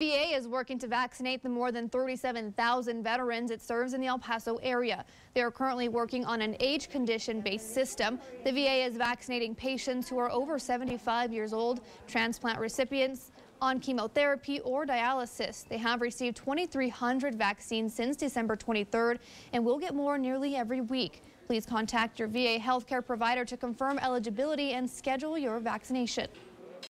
VA is working to vaccinate the more than 37,000 veterans it serves in the El Paso area. They are currently working on an age condition based system. The VA is vaccinating patients who are over 75 years old, transplant recipients on chemotherapy or dialysis. They have received 2,300 vaccines since December 23rd and will get more nearly every week. Please contact your VA healthcare provider to confirm eligibility and schedule your vaccination.